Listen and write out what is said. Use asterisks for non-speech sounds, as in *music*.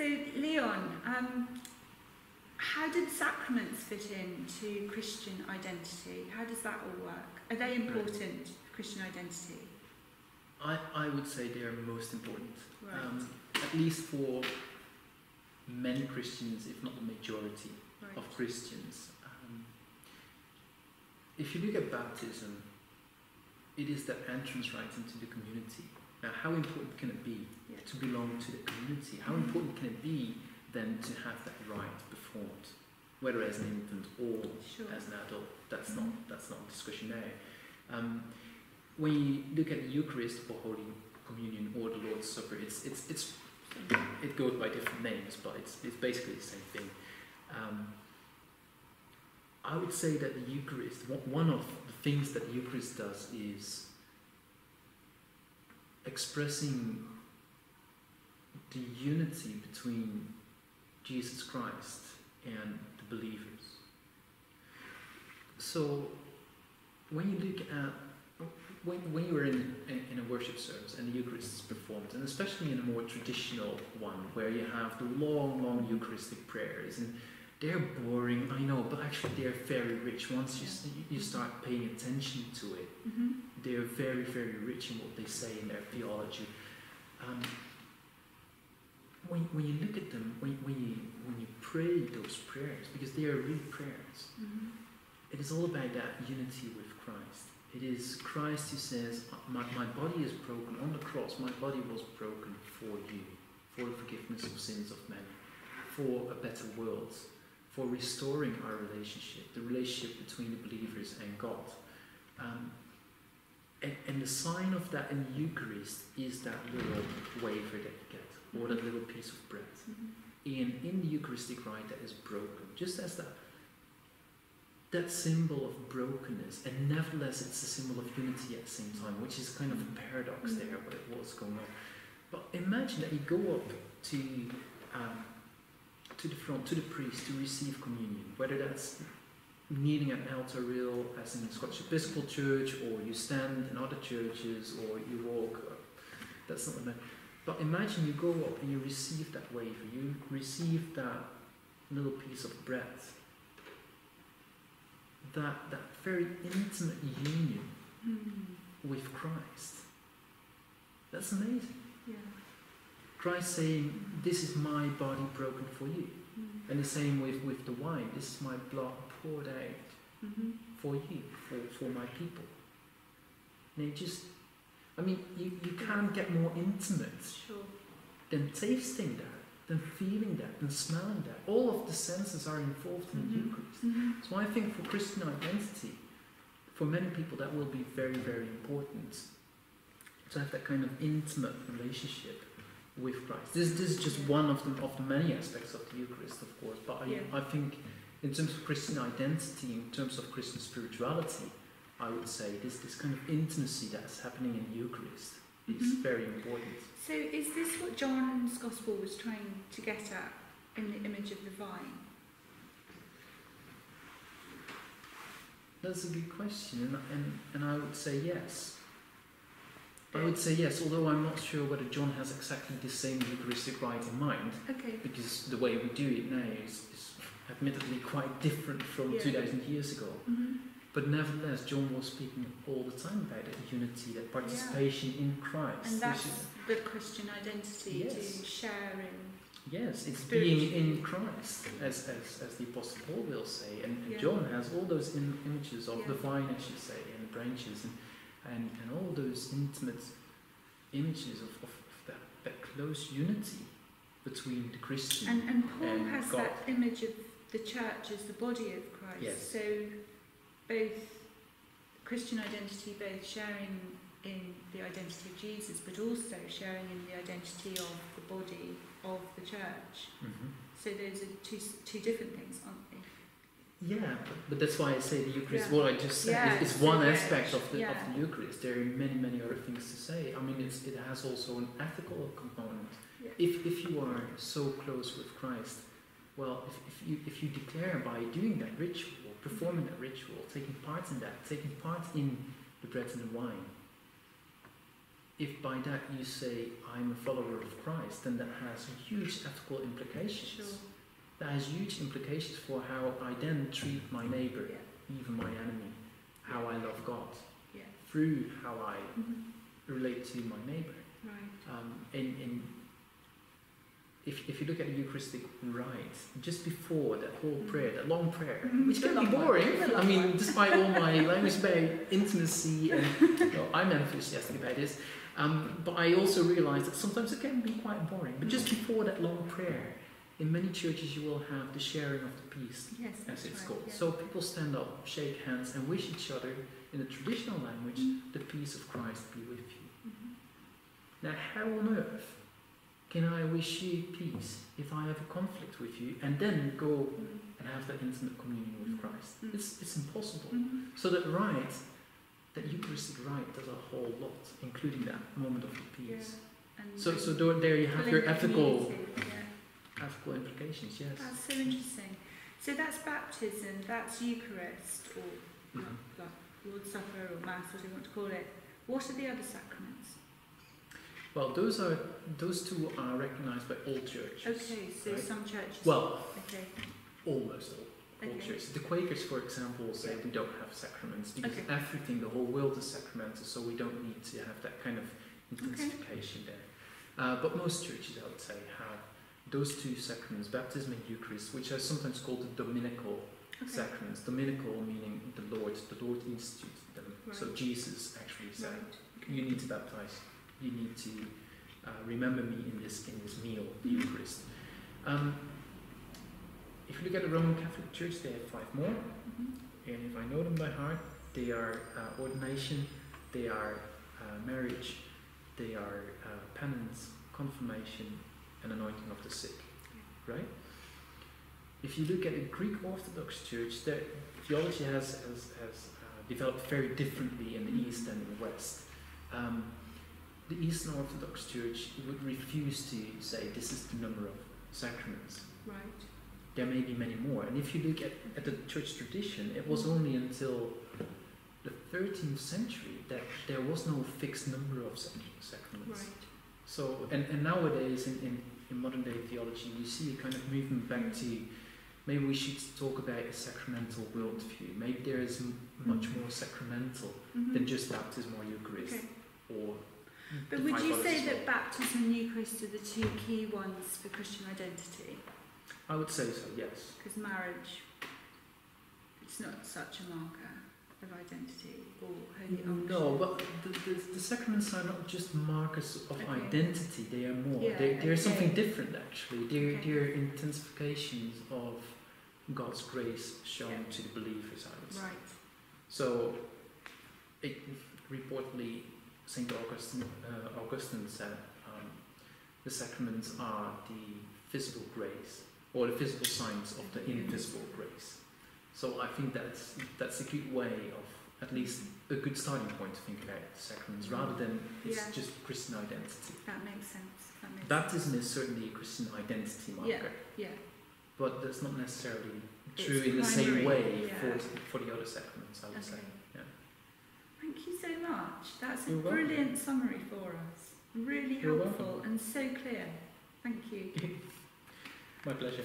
So, Leon, um, how did sacraments fit into Christian identity? How does that all work? Are they important for Christian identity? I, I would say they are most important. Right. Um, at least for many Christians, if not the majority right. of Christians. Um, if you look at baptism, it is the entrance right into the community. Now, how important can it be Yeah. to belong to the community? Important can it be then to have that rite performed, whether as an infant or Sure. as an adult? That's not that's not a discussion there. Um, when you look at the Eucharist or Holy Communion or the Lord's Supper, it's it's it's it goes by different names, but it's it's basically the same thing. Um, I would say that the Eucharist, one- one of the things that the Eucharist does is expressing the unity between Jesus Christ and the believers. So, when you look at when, when you are in, in, in a worship service and the Eucharist is performed, and especially in a more traditional one where you have the long, long Eucharistic prayers, and they're boring, I know, but actually they're very rich. Once you, you start paying attention to it, hmm they're very, very rich in what they say in their theology. Um, when, when you look at them, when, when, you, when you pray those prayers, because they are real prayers, hmm it is all about that unity with Christ. It is Christ who says, my, my body is broken on the cross, my body was broken for you, for the forgiveness of sins of men, for a better world, for restoring our relationship, the relationship between the believers and God. Um, and, the sign of that in the Eucharist is that little wafer that you get, or that little piece of bread. hmm And in the Eucharistic rite that is broken, just as that that symbol of brokenness, and nevertheless it's a symbol of unity at the same time, which is kind of a paradox Mm. there, what was going on. But imagine that you go up to um, to the front, to the priest to receive communion, whether that's kneeling at an altar rail as in the Scottish Episcopal Church, or you stand in other churches, or you walk. uh, That's not the matter. But imagine you go up and you receive that wafer, you receive that little piece of bread, that, that very intimate union Mm. with Christ. That's amazing. Yeah. Christ saying, This is my body broken for you. Mm. And the same with, with the wine, this is my blood poured out hmm for you, for, for my people. And it just, I mean, you, you can't get more intimate Sure. than tasting that, than feeling that, than smelling that. All of the senses are involved in the Mhm. Eucharist. hmm So I think for Christian identity, for many people, that will be very, very important to have that kind of intimate relationship with Christ. This, this is just one of the, of the many aspects of the Eucharist, of course, but I, Yeah. I think in terms of Christian identity, in terms of Christian spirituality, I would say this, this kind of intimacy that's happening in the Eucharist is Mhm. very important. So, is this what John's Gospel was trying to get at in the image of the vine? That's a good question, and, and, and I would say yes. I would say yes, although I'm not sure whether John has exactly the same Eucharistic rite in mind, Okay. because the way we do it now is, is admittedly quite different from Yeah. 2000 years ago. hmm But nevertheless, John was speaking all the time about that unity, that participation in Christ. And that's is- the Christian identity Yes. in. Yes, it's being in Christ, as, as, as the Apostle Paul will say. And, and Yeah. John has all those in, images of the vine, I should say, and the branches, and, and, and all those intimate images of, of, of that, that close unity between the Christian. And, and Paul And has God. that image of the church is the body of Christ. Yes. So both Christian identity, both sharing in the identity of Jesus, but also sharing in the identity of the body of the church. Mhm. So those are two two different things, aren't they? Yeah, but, but that's why I say the Eucharist. Yeah. What I just said Yeah, is, is one aspect of the Yeah. of the Eucharist. There are many many other things to say. I mean, it's, it has also an ethical component. If if you are so close with Christ, well, if, if you if you declare by doing that ritual, performing that ritual, taking part in that, taking part in the bread and the wine, if by that you say I'm a follower of Christ, then that has huge ethical implications. Sure. That has huge implications for how I then treat my neighbor, Yeah. even my enemy, how I love God, Yeah. through how I Mhm. relate to my neighbor. Right. Um, in, in if, if you look at the Eucharistic rite, just before that whole Mm. prayer, that long prayer, Mm, which can be boring. I mean, despite all my *laughs* language barrier, intimacy, and you know, I'm enthusiastic about this. Um, but I also realise that sometimes it can be quite boring. But just before that long prayer, in many churches you will have the sharing of the peace, Yes, as it's right, called. yeah. So people stand up, shake hands, and wish each other, in the traditional language, Mm. the peace of Christ be with you. Mhm. Now, how on earth can I wish you peace if I have a conflict with you and then go Mm. and have that intimate communion with. Christ? Mm. It's, it's impossible. Mhm. So that rite, that Eucharistic rite does a whole lot, including that moment of Yeah. peace. And So, so there there you have your ethical, yeah. ethical implications. Yes. That's so interesting. So that's baptism, that's Eucharist, or Mhm. like Lord's Supper or Mass, whatever you want to call it. What are the other sacraments? Well, those are those two are recognised by all churches. Okay, so right. some churches. Well, okay, almost all. all Okay. churches. The Quakers, for example, say we don't have sacraments because Okay. everything, the whole world is sacramental, so we don't need to have that kind of intensification there. Uh, but most churches, I would say, have those two sacraments, baptism and Eucharist, which are sometimes called the Dominical sacraments. Dominical meaning the Lord, the Lord instituted them. So Jesus actually said, Right. you need to baptize. You need to uh, remember me in this in this meal, the Mhm. Eucharist. Um, if you look at the Roman Catholic Church, they have five more, Mhm. and if I know them by heart, they are uh, ordination, they are uh, marriage, they are uh, penance, confirmation, and anointing of the sick. Right? If you look at the Greek Orthodox Church, their theology has, has, has uh, developed very differently in the East and in the West. Um, the Eastern Orthodox Church would refuse to say this is the number of sacraments. Right. There may be many more. And if you look at, at the church tradition, it was only until the 13th century that there was no fixed number of sacraments. Right. So, and, and nowadays in, in, in modern day theology, you see a kind of movement back to maybe we should talk about a sacramental worldview. Maybe there is m- much more sacramental Mhm. than just baptism or Eucharist Okay. or. But would you say that baptism and Eucharist are the two key ones for Christian identity? I would say so, yes. Because marriage, it's not such a marker of identity or holy unction. No, but the, the, the sacraments are not just markers of Okay. identity, they are more. Yeah, they, they're something different actually. They're, Okay. they're intensifications of God's grace shown Yeah. to the believers, I would say. Right. So, it, reportedly, St. Augustine, uh, Augustine said um, the sacraments are the visible grace or the visible signs of the invisible grace. So I think that's that's a good way of at least a good starting point to think about the sacraments rather than it's Yeah. just Christian identity. That makes sense. That makes Baptism is certainly a Christian identity marker, sense. Yeah. but that's not necessarily It's true in the same way yeah. for, for the other sacraments, I would say. Yeah. Thank you so much. That's a You're welcome. brilliant summary for us. Really You're helpful welcome. and so clear. Thank you. *laughs* My pleasure.